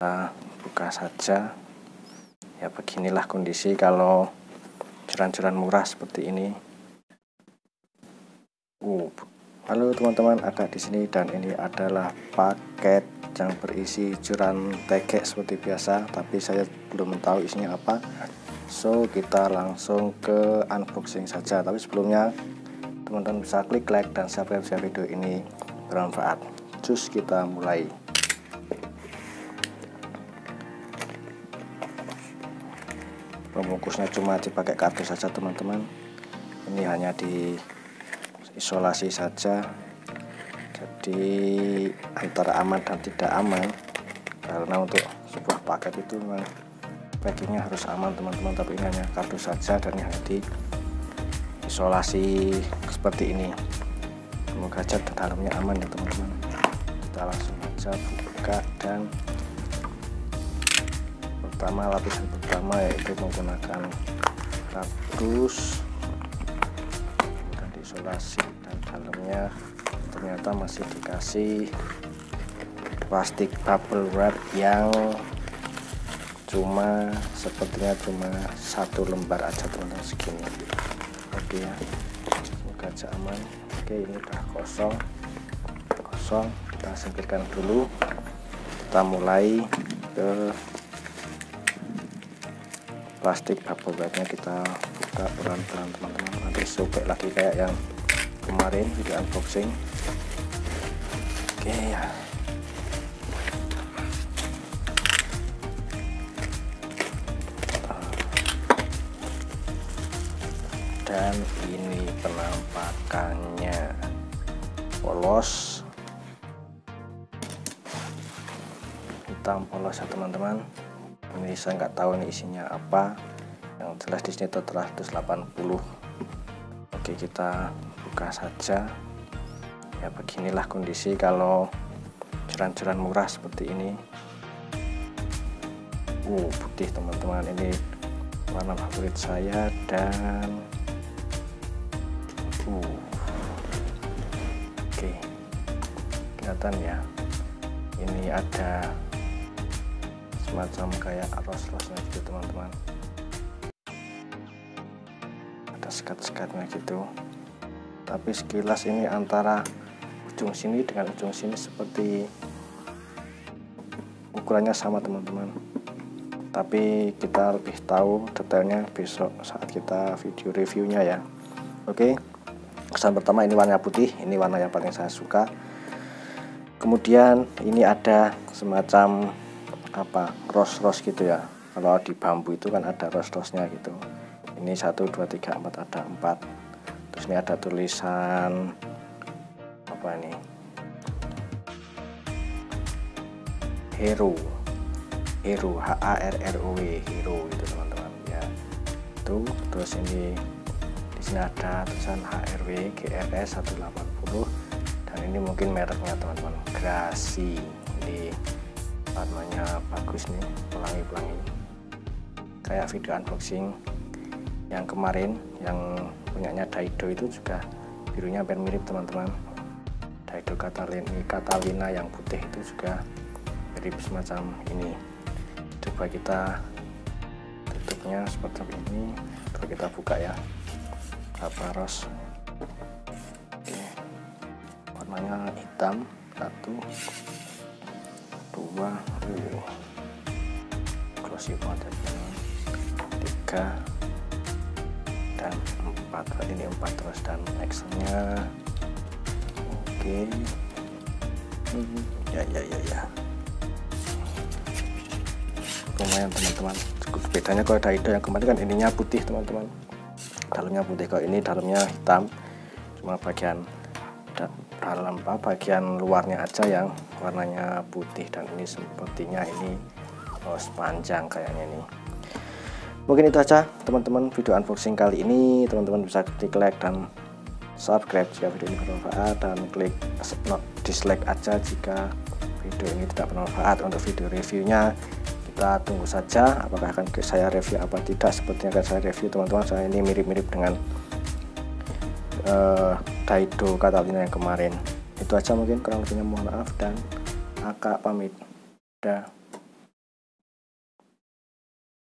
kita buka saja. Ya beginilah kondisi kalau curan-curan murah seperti ini. Uh, halo teman-teman. Ada di sini dan ini adalah paket yang berisi curan tegek seperti biasa tapi saya belum tahu isinya apa. So kita langsung ke unboxing saja. Tapi sebelumnya teman-teman bisa klik like dan subscribe video ini bermanfaat. Cus kita mulai pembungkusnya cuma dipakai kardus saja teman-teman. Ini hanya di isolasi saja. Jadi antara aman dan tidak aman karena untuk sebuah paket itu memang packingnya harus aman teman-teman. Tapi ini hanya kardus saja dan ini hanya di isolasi seperti ini. Semoga aja dalamnya aman ya teman-teman. Kita langsung aja buka dan pertama lapisan pertama yaitu menggunakan kardus dan diisolasi dan dalamnya ternyata masih dikasih plastik bubble wrap yang cuma sepertinya cuma satu lembar aja teman-teman segini. Oke ya semoga aja aman. Oke ini udah kosong. Kosong kita singkirkan dulu. Kita mulai ke plastik bubble wrapnya kita buka pelan-pelan teman-teman. Nanti sobek lagi kayak yang kemarin video unboxing. Oke ya. Dan ini penampakannya. Polos. Hitam polos ya teman-teman ini saya nggak tahu ini isinya apa. Yang jelas di sini total 180 oke kita buka saja. Ya beginilah kondisi kalau curan-curan murah seperti ini. Uh putih teman-teman. Ini warna favorit saya dan uh oke. Kelihatan ya? Ini ada semacam kayak ros-rosnya gitu teman-teman. Ada sekat-sekatnya gitu. Tapi sekilas ini antara ujung sini dengan ujung sini seperti ukurannya sama teman-teman. Tapi kita lebih tahu detailnya besok saat kita video reviewnya ya. Oke kesan pertama ini warna putih. Ini warna yang paling saya suka. Kemudian ini ada semacam apa ros-ros gitu ya. Kalau di bambu itu kan ada ros-rosnya gitu. Ini 1 2 3 4 ada 4 terus ini ada tulisan apa ini? Hero. Hero H A R R O W hero itu teman-teman ya. Itu terus ini di sini ada tulisan HRW GRS 180 dan ini mungkin mereknya teman-teman Grasi ini warnanya bagus nih pelangi-pelangi. Kayak video unboxing yang kemarin yang punyanya Daido itu juga birunya hampir mirip teman-teman. Daido Catalina, Catalina yang putih itu juga mirip semacam ini. Coba kita tutupnya seperti ini coba kita buka ya. Apa ros. Warnanya hitam satu dua uh, glossy banget tiga dan empat ini empat terus dan actionnya oke. Okay. hmm, ya ya ya ya. Lumayan teman-teman. Bedanya kalau ada itu yang kemarin kan ininya putih teman-teman. Dalamnya putih kalau ini dalamnya hitam. Cuma bagian dalam apa bagian luarnya aja yang warnanya putih dan ini sepertinya ini oh, sepanjang kayaknya ini. Mungkin itu aja teman-teman video unboxing kali ini. Teman-teman bisa klik like dan subscribe jika video ini bermanfaat. Dan klik not dislike aja jika video ini tidak bermanfaat. Untuk video reviewnya kita tunggu saja apakah akan saya review apa tidak. Seperti yang akan saya review teman-teman. Saya ini mirip-mirip dengan uh, Daido Catalina yang kemarin. Itu aja mungkin kurang lebihnya mohon maaf dan akak pamit. Dah